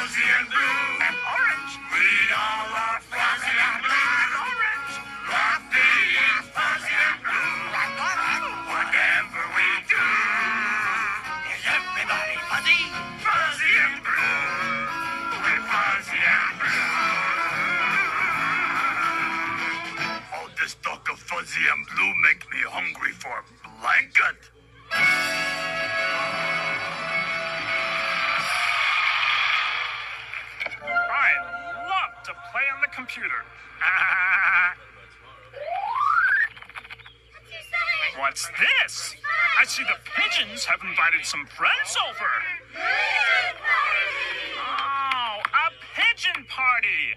Fuzzy and blue And orange. We all are fuzzy and blue And orange. Lofty is fuzzy and blue And orange. Whatever we do Is everybody fuzzy? Fuzzy and blue We're fuzzy and blue Oh, this talk of fuzzy and blue make me hungry for a blanket computer. What's this? I see the pigeons have invited some friends over. Oh, a pigeon party.